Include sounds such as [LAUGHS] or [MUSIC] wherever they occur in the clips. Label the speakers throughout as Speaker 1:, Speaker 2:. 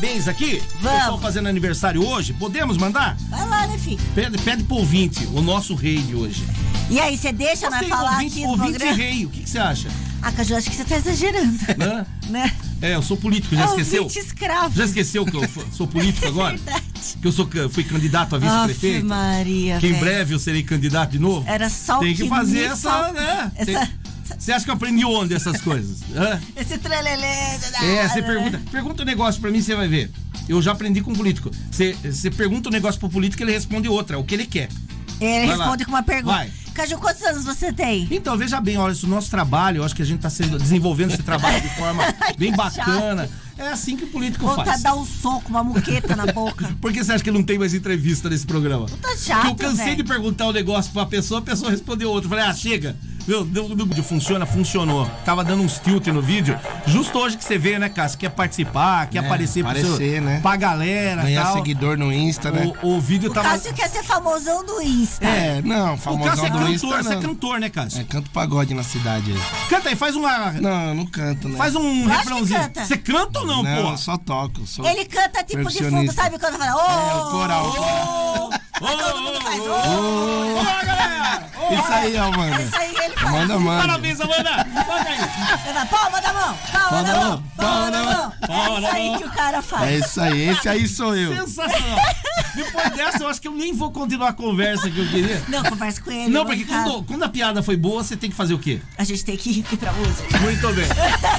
Speaker 1: Parabéns aqui.
Speaker 2: Vamos.
Speaker 1: Pessoal fazendo aniversário hoje. Podemos mandar?
Speaker 2: Vai lá, né, filho?
Speaker 1: Pede, pede pro ouvinte, o nosso rei de hoje.
Speaker 2: E aí, você deixa nós
Speaker 1: Tem
Speaker 2: falar
Speaker 1: ouvinte,
Speaker 2: aqui no
Speaker 1: ouvinte
Speaker 2: programa?
Speaker 1: rei, o que que você acha?
Speaker 2: Ah, Caju, acho que você tá exagerando.
Speaker 1: Hã? [LAUGHS]
Speaker 2: né?
Speaker 1: É, eu sou político, já
Speaker 2: É
Speaker 1: esqueceu?
Speaker 2: escravo.
Speaker 1: Já esqueceu que eu sou político [LAUGHS] agora?
Speaker 2: Verdade.
Speaker 1: Que eu sou, fui candidato a vice-prefeito?
Speaker 2: Maria,
Speaker 1: Que em breve eu serei candidato de novo?
Speaker 2: Era só o
Speaker 1: Tem que
Speaker 2: que
Speaker 1: fazer essa, né? Tem-
Speaker 2: essa-
Speaker 1: Você acha que eu aprendi onde essas coisas? [LAUGHS] Hã?
Speaker 2: Esse trelelê.
Speaker 1: É, você pergunta, pergunta um negócio pra mim, você vai ver. Eu já aprendi com um político. Você, você pergunta um negócio pro político, ele responde outra, é o que ele quer.
Speaker 2: Ele
Speaker 1: Vai lá.
Speaker 2: responde com uma pergunta.
Speaker 1: Vai.
Speaker 2: Caju, quantos anos você tem?
Speaker 1: Então, veja bem, olha, isso é o nosso trabalho, eu acho que a gente tá sendo, desenvolvendo esse trabalho de forma [LAUGHS] bem bacana. É assim que o político
Speaker 2: Vontade
Speaker 1: faz.
Speaker 2: de dar um soco, uma muqueta na boca. [LAUGHS]
Speaker 1: Por que você acha que não tem mais entrevista nesse programa?
Speaker 2: Tá chato,
Speaker 1: Porque eu cansei
Speaker 2: velho.
Speaker 1: de perguntar um negócio pra pessoa, a pessoa respondeu outro. Eu falei, ah, chega. Meu, deu, deu, deu, funciona, funcionou. Tava dando uns tilt no vídeo. Justo hoje que você veio, né, Cássio? Quer participar, quer
Speaker 3: É,
Speaker 1: aparecer, pro
Speaker 3: aparecer,
Speaker 1: seu,
Speaker 3: né?
Speaker 1: pra galera
Speaker 3: Ganhar
Speaker 1: tal.
Speaker 3: seguidor no Insta, né?
Speaker 1: O, o vídeo
Speaker 2: O
Speaker 1: tava...
Speaker 2: Cássio quer ser famosão do Insta.
Speaker 3: É, não,
Speaker 1: O
Speaker 3: famosão
Speaker 1: Cássio é
Speaker 3: do
Speaker 1: cantor,
Speaker 3: Insta,
Speaker 1: você é cantor, né, Cássio?
Speaker 3: É, canto pagode na cidade aí.
Speaker 1: Canta aí, faz uma...
Speaker 3: Não, eu não canto, né?
Speaker 1: Faz um refrãozinho.
Speaker 2: canta.
Speaker 1: Você canta ou não,
Speaker 3: Não,
Speaker 1: pô?
Speaker 3: eu só toco. Sou...
Speaker 2: Ele canta tipo de fundo, sabe quando fala?
Speaker 3: É,
Speaker 2: Ô,
Speaker 3: o coral. o coral.
Speaker 1: Ô,
Speaker 2: Aí todo mundo faz.
Speaker 1: ô,
Speaker 2: Ô,
Speaker 1: ô, galera! Ô,
Speaker 3: Isso aí, Amanda.
Speaker 2: Isso aí
Speaker 3: Manda, manda.
Speaker 1: Parabéns, Amanda! Manda aí!
Speaker 2: Ele fala, palma da mão, palma da mão, palma da mão. É isso aí que o cara
Speaker 3: É
Speaker 2: faz.
Speaker 3: isso aí, esse aí sou eu.
Speaker 1: Sensacional! Depois dessa, eu acho que eu nem vou continuar a conversa que eu queria.
Speaker 2: Não, conversa com ele.
Speaker 1: Não, porque quando, quando a piada foi boa, você tem que fazer o quê?
Speaker 2: A gente tem que ir pra música.
Speaker 1: Muito bem.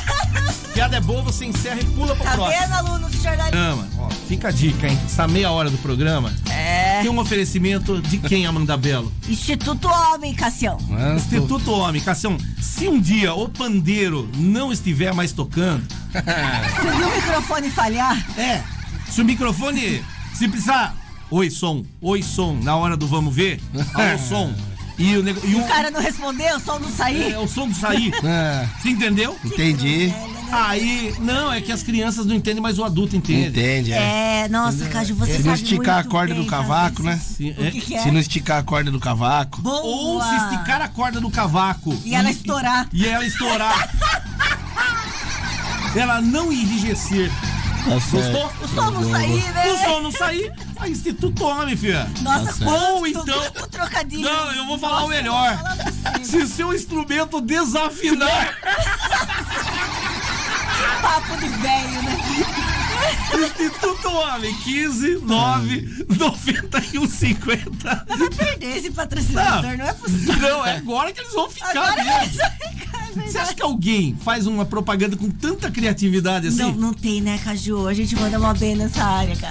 Speaker 1: [LAUGHS] piada é boa, você encerra e pula pro
Speaker 2: Tá
Speaker 1: próximo.
Speaker 2: vendo, aluno do jornalismo?
Speaker 1: Programa, ó, fica a dica, hein? Essa meia hora do programa
Speaker 2: É.
Speaker 1: tem um oferecimento de quem, Amanda Belo?
Speaker 2: Instituto Homem, Cassião.
Speaker 3: Mano, tô-
Speaker 1: Instituto Homem, Cassião, se um dia o pandeiro não estiver mais tocando, [LAUGHS]
Speaker 2: Se o microfone falhar,
Speaker 1: é, se o microfone, se precisar, oi som, oi som, na hora do vamos ver, [LAUGHS] alô som, e o, nego- e
Speaker 2: o cara não respondeu, o som não saiu.
Speaker 1: é o som do sair,
Speaker 3: É,
Speaker 1: você entendeu?
Speaker 3: entendi.
Speaker 1: Aí, não, é que as crianças não entendem, mas o adulto entende.
Speaker 3: Entende, é.
Speaker 2: É, nossa, Caju, você
Speaker 3: Se
Speaker 2: sabe
Speaker 3: não esticar a
Speaker 2: muito
Speaker 3: corda
Speaker 2: bem
Speaker 3: do cavaco,
Speaker 2: fazer
Speaker 3: né?
Speaker 2: isso.
Speaker 1: Sim,
Speaker 2: O
Speaker 1: é.
Speaker 2: que, que é?
Speaker 3: Se não esticar a corda do cavaco.
Speaker 2: Boa.
Speaker 1: Ou se esticar a corda do cavaco.
Speaker 2: E ela estourar.
Speaker 1: E ela estourar. ela não enrijecer. Gostou?
Speaker 2: O som não sair, né?
Speaker 1: O som não sair, a Instituto Homem, filha.
Speaker 2: Nossa,
Speaker 3: certo.
Speaker 2: quanto
Speaker 1: Ou então-
Speaker 2: o trocadilho.
Speaker 1: Não, eu vou falar o melhor.
Speaker 2: fala você.
Speaker 1: Se seu instrumento desafinar, [LAUGHS]
Speaker 2: Papo de velho, né?
Speaker 1: Instituto Homem, 15 9 91 50.
Speaker 2: Vai perder esse patrocinador, não, é possível.
Speaker 1: Não, é agora que eles vão ficar
Speaker 2: Agora
Speaker 1: mesmo.
Speaker 2: eles vão ficar, é
Speaker 1: Você acha que alguém faz uma propaganda com tanta criatividade assim?
Speaker 2: Não, não tem, né, Caju? A gente manda uma bem nessa área, cara.